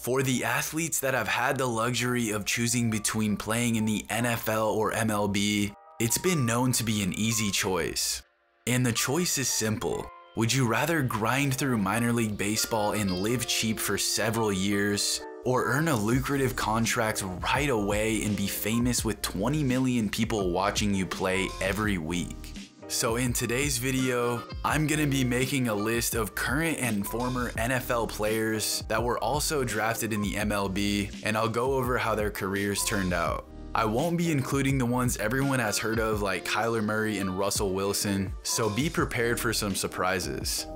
For the athletes that have had the luxury of choosing between playing in the NFL or MLB, it's been known to be an easy choice. And the choice is simple. Would you rather grind through minor league baseball and live cheap for several years, or earn a lucrative contract right away and be famous with 20 million people watching you play every week? So in today's video, I'm gonna be making a list of current and former NFL players that were also drafted in the MLB, and I'll go over how their careers turned out. I won't be including the ones everyone has heard of like Kyler Murray and Russell Wilson, so be prepared for some surprises.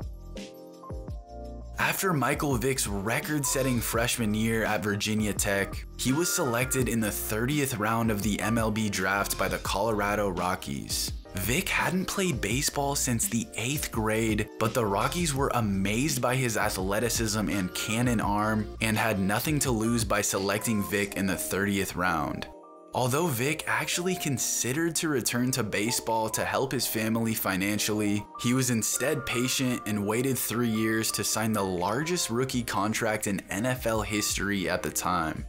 After Michael Vick's record-setting freshman year at Virginia Tech, he was selected in the 30th round of the MLB draft by the Colorado Rockies. Vick hadn't played baseball since the 8th grade, but the Rockies were amazed by his athleticism and cannon arm and had nothing to lose by selecting Vick in the 30th round. Although Vick actually considered to return to baseball to help his family financially, he was instead patient and waited three years to sign the largest rookie contract in NFL history at the time.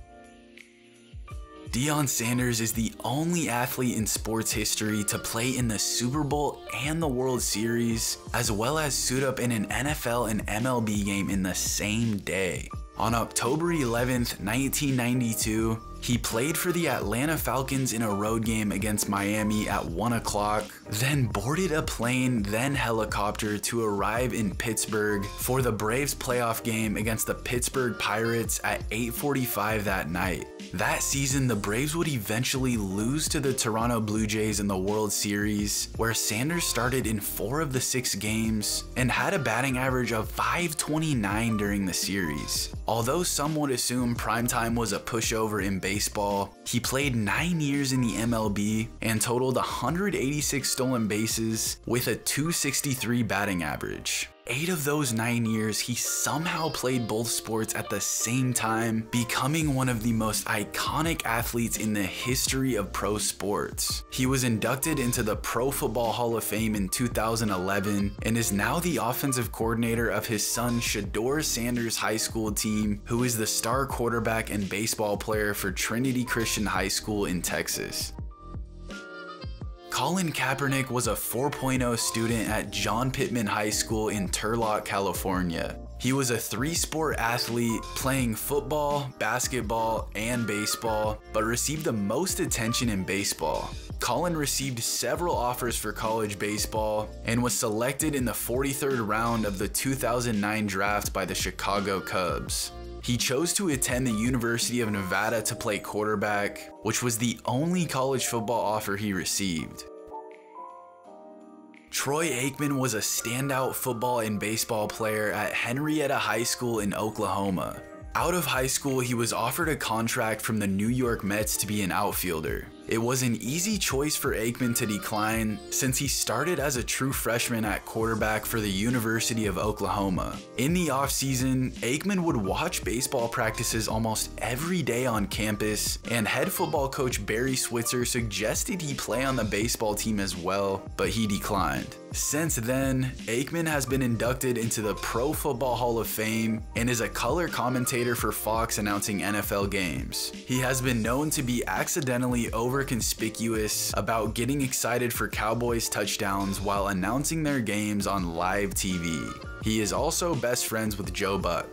Deion Sanders is the only athlete in sports history to play in the Super Bowl and the World Series, as well as suit up in an NFL and MLB game in the same day. On October 11th, 1992, he played for the Atlanta Falcons in a road game against Miami at 1 o'clock, then boarded a plane, then helicopter to arrive in Pittsburgh for the Braves playoff game against the Pittsburgh Pirates at 8.45 that night. That season, the Braves would eventually lose to the Toronto Blue Jays in the World Series, where Sanders started in four of the six games and had a batting average of 529 during the series. Although some would assume primetime was a pushover in baseball, he played nine years in the MLB and totaled 186 stolen bases with a 263 batting average. Eight of those nine years, he somehow played both sports at the same time, becoming one of the most iconic athletes in the history of pro sports. He was inducted into the Pro Football Hall of Fame in 2011 and is now the offensive coordinator of his son Shedeur Sanders High School team, who is the star quarterback and baseball player for Trinity Christian High School in Texas. Colin Kaepernick was a 4.0 student at John Pitman High School in Turlock, California. He was a three-sport athlete playing football, basketball, and baseball, but received the most attention in baseball. Colin received several offers for college baseball and was selected in the 43rd round of the 2009 draft by the Chicago Cubs. He chose to attend the University of Nevada to play quarterback, which was the only college football offer he received. Troy Aikman was a standout football and baseball player at Henrietta High School in Oklahoma. Out of high school, he was offered a contract from the New York Mets to be an outfielder. It was an easy choice for Aikman to decline since he started as a true freshman at quarterback for the University of Oklahoma. In the offseason, Aikman would watch baseball practices almost every day on campus, and head football coach Barry Switzer suggested he play on the baseball team as well, but he declined. Since then, Aikman has been inducted into the Pro Football Hall of Fame and is a color commentator for Fox announcing NFL games. He has been known to be accidentally over conspicuous about getting excited for Cowboys touchdowns while announcing their games on live TV. He is also best friends with Joe Buck.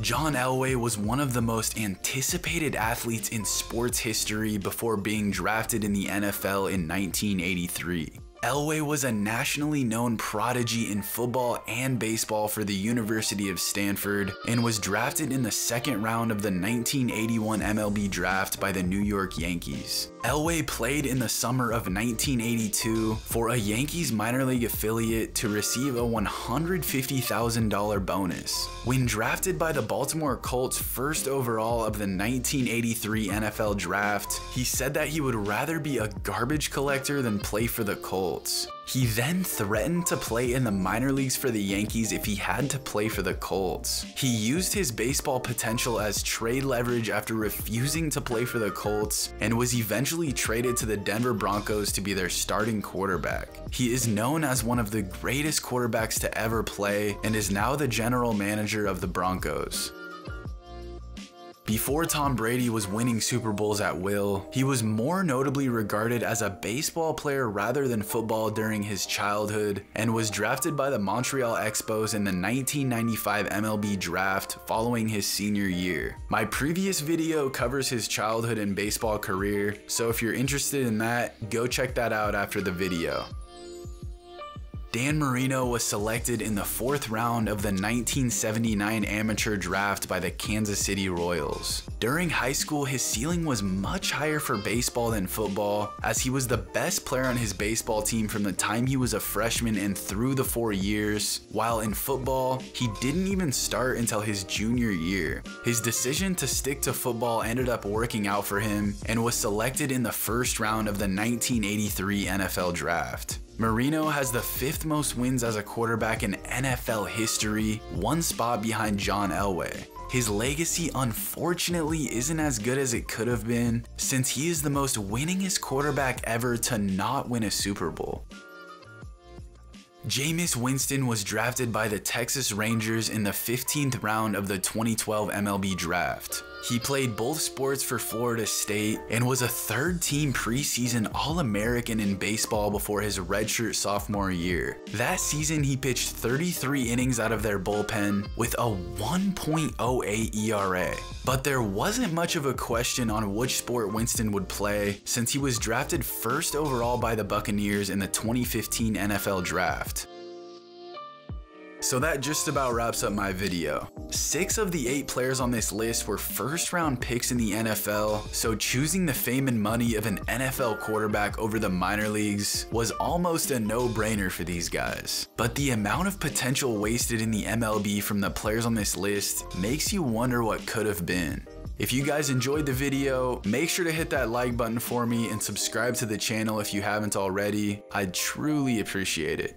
John Elway was one of the most anticipated athletes in sports history before being drafted in the NFL in 1983. Elway was a nationally known prodigy in football and baseball for the University of Stanford and was drafted in the second round of the 1981 MLB draft by the New York Yankees. Elway played in the summer of 1982 for a Yankees minor league affiliate to receive a $150,000 bonus. When drafted by the Baltimore Colts first overall of the 1983 NFL draft, he said that he would rather be a garbage collector than play for the Colts. He then threatened to play in the minor leagues for the Yankees if he had to play for the Colts. He used his baseball potential as trade leverage after refusing to play for the Colts and was eventually traded to the Denver Broncos to be their starting quarterback. He is known as one of the greatest quarterbacks to ever play and is now the general manager of the Broncos. Before Tom Brady was winning Super Bowls at will, he was more notably regarded as a baseball player rather than football during his childhood and was drafted by the Montreal Expos in the 1995 MLB draft following his senior year. My previous video covers his childhood and baseball career, so if you're interested in that, go check that out after the video. Dan Marino was selected in the fourth round of the 1979 amateur draft by the Kansas City Royals. During high school, his ceiling was much higher for baseball than football, as he was the best player on his baseball team from the time he was a freshman and through the four years, while in football, he didn't even start until his junior year. His decision to stick to football ended up working out for him and was selected in the first round of the 1983 NFL Draft. Marino has the fifth most wins as a quarterback in NFL history, one spot behind John Elway. His legacy unfortunately isn't as good as it could have been, since he is the most winningest quarterback ever to not win a Super Bowl. Jameis Winston was drafted by the Texas Rangers in the 15th round of the 2012 MLB Draft. He played both sports for Florida State and was a third team preseason All American in baseball before his redshirt sophomore year. That season, he pitched 33 innings out of their bullpen with a 1.08 ERA. But there wasn't much of a question on which sport Winston would play since he was drafted first overall by the Buccaneers in the 2015 NFL Draft. So that just about wraps up my video. Six of the eight players on this list were first round picks in the NFL, so choosing the fame and money of an NFL quarterback over the minor leagues was almost a no brainer for these guys. But the amount of potential wasted in the MLB from the players on this list makes you wonder what could have been. If you guys enjoyed the video, make sure to hit that like button for me and subscribe to the channel if you haven't already. I'd truly appreciate it.